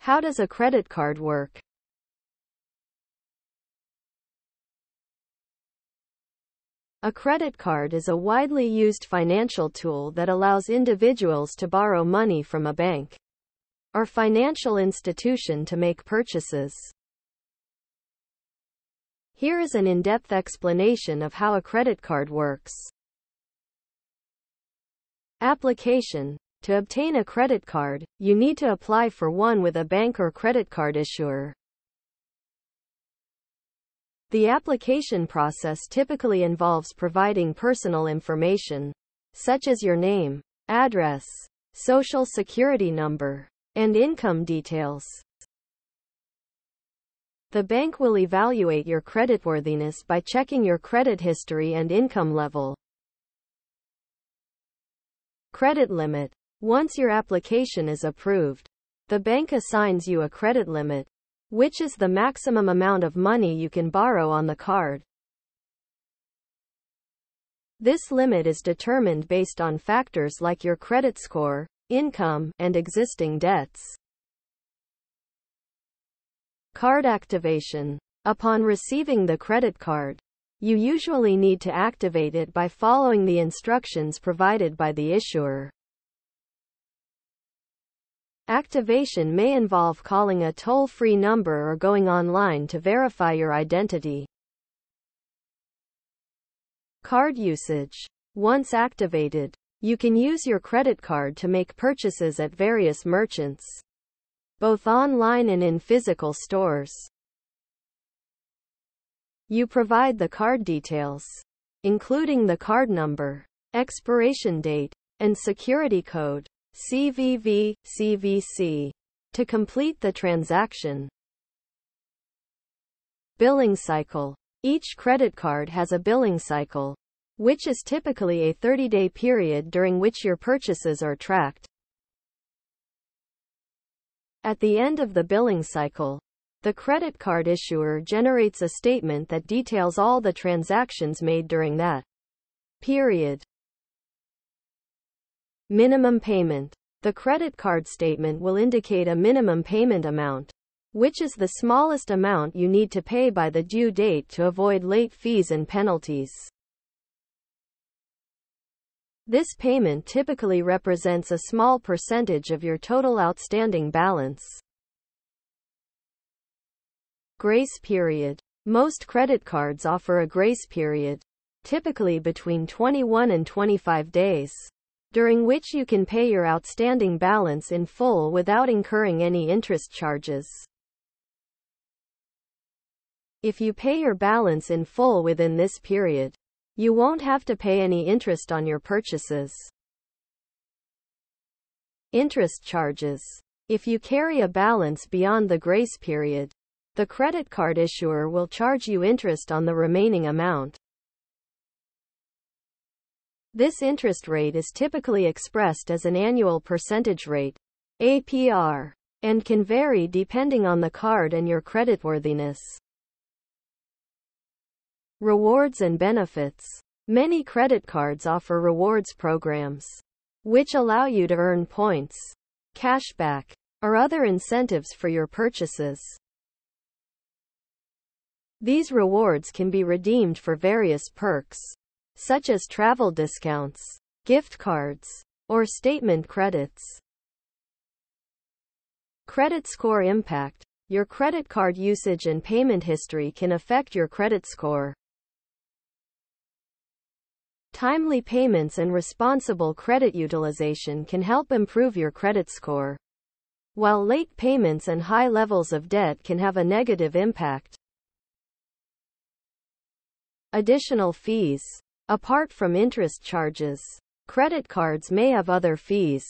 How does a credit card work? A credit card is a widely used financial tool that allows individuals to borrow money from a bank or financial institution to make purchases. Here is an in-depth explanation of how a credit card works. Application. To obtain a credit card, you need to apply for one with a bank or credit card issuer. The application process typically involves providing personal information, such as your name, address, social security number, and income details. The bank will evaluate your creditworthiness by checking your credit history and income level. Credit limit. Once your application is approved, the bank assigns you a credit limit, which is the maximum amount of money you can borrow on the card. This limit is determined based on factors like your credit score, income, and existing debts. Card activation. Upon receiving the credit card, you usually need to activate it by following the instructions provided by the issuer. Activation may involve calling a toll-free number or going online to verify your identity. Card usage. Once activated, you can use your credit card to make purchases at various merchants, both online and in physical stores. You provide the card details, including the card number, expiration date, and security code. CVV, CVC. To complete the transaction. Billing cycle. Each credit card has a billing cycle, which is typically a 30-day period during which your purchases are tracked. At the end of the billing cycle, the credit card issuer generates a statement that details all the transactions made during that period. Minimum payment. The credit card statement will indicate a minimum payment amount, which is the smallest amount you need to pay by the due date to avoid late fees and penalties. This payment typically represents a small percentage of your total outstanding balance. Grace period. Most credit cards offer a grace period, typically between 21 and 25 days during which you can pay your outstanding balance in full without incurring any interest charges. If you pay your balance in full within this period, you won't have to pay any interest on your purchases. Interest charges. If you carry a balance beyond the grace period, the credit card issuer will charge you interest on the remaining amount. This interest rate is typically expressed as an annual percentage rate, APR, and can vary depending on the card and your creditworthiness. Rewards and benefits. Many credit cards offer rewards programs, which allow you to earn points, cashback, or other incentives for your purchases. These rewards can be redeemed for various perks such as travel discounts, gift cards, or statement credits. Credit score impact. Your credit card usage and payment history can affect your credit score. Timely payments and responsible credit utilization can help improve your credit score, while late payments and high levels of debt can have a negative impact. Additional fees. Apart from interest charges, credit cards may have other fees,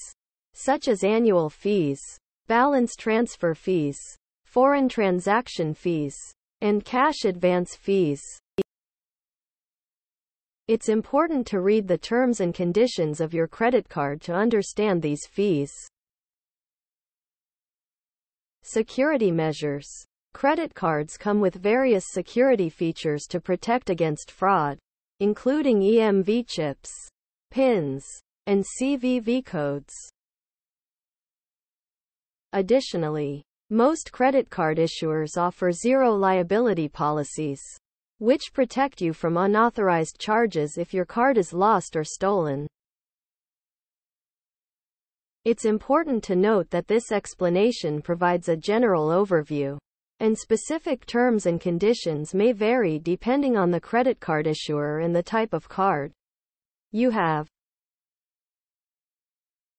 such as annual fees, balance transfer fees, foreign transaction fees, and cash advance fees. It's important to read the terms and conditions of your credit card to understand these fees. Security measures. Credit cards come with various security features to protect against fraud including EMV chips, pins, and CVV codes. Additionally, Most credit card issuers offer zero liability policies, which protect you from unauthorized charges if your card is lost or stolen. It's important to note that this explanation provides a general overview, and specific terms and conditions may vary depending on the credit card issuer and the type of card you have.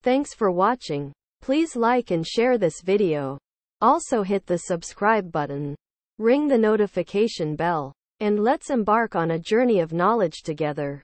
Thanks for watching. Please like and share this video. Also hit the subscribe button, ring the notification bell, and let's embark on a journey of knowledge together.